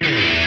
you